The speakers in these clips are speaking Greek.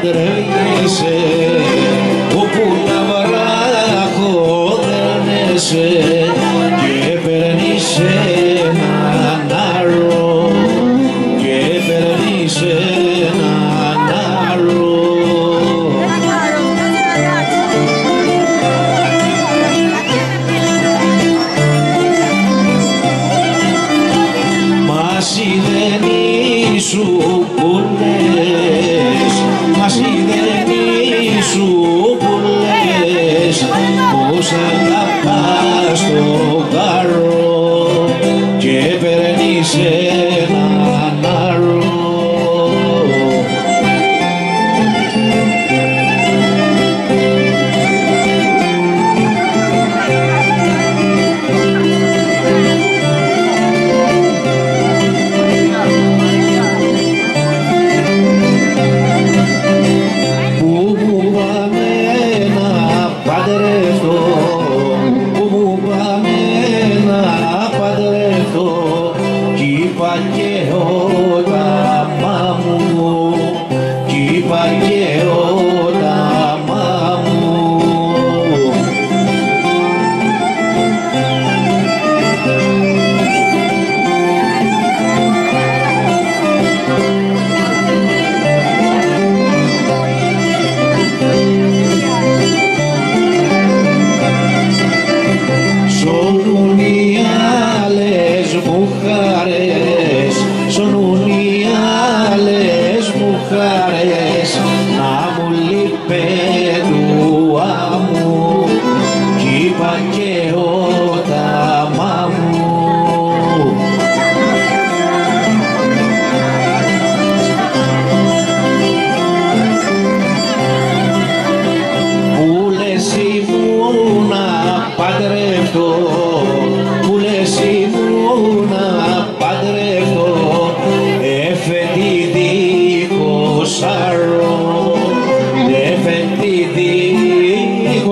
τρελαίνεσαι όπου να βραχοδένεσαι και παίρνεις έναν άλλο. Και παίρνεις έναν άλλο. Μα δεν ήσουν μας η σου που λες πως bed.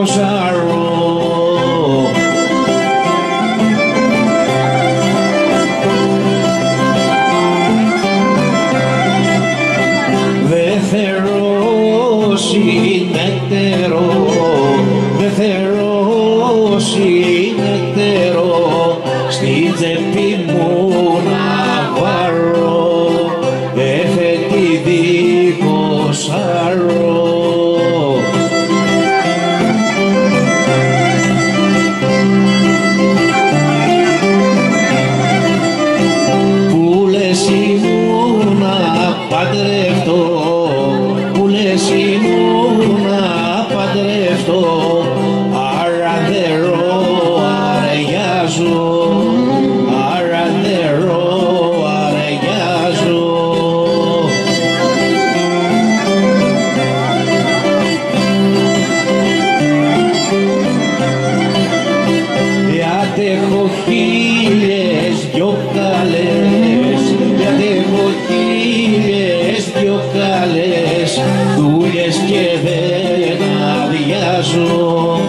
for. Δε θερώ συνεταιρό, δε θερώ συνεταιρό, στη τσέπη μου βγάζω